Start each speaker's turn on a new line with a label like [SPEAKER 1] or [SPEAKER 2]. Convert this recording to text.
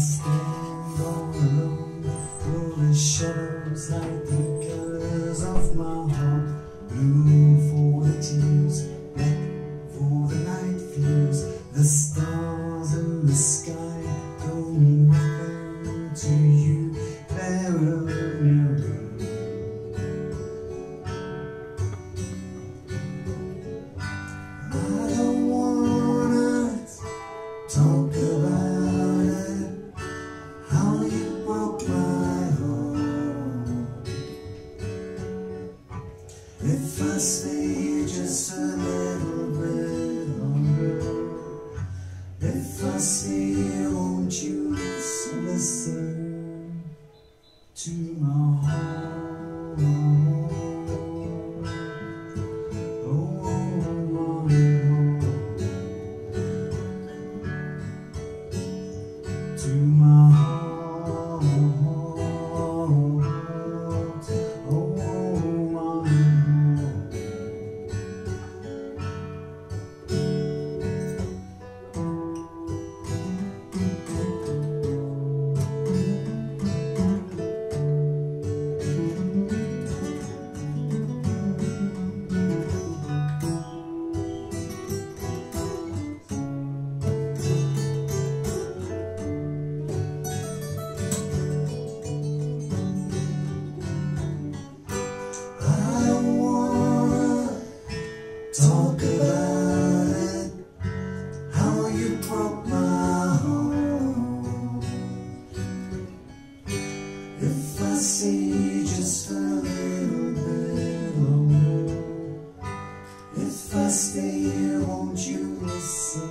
[SPEAKER 1] stand all alone, rolling shadows like the colors of my heart. Blue for the tears, black for the night fears. The stars in the sky don't to you, Clara. stay just a little bit longer If I stay won't you listen to my heart? Oh, oh, oh, to my broke my heart If I see just a little bit longer If I stay, here, won't you listen?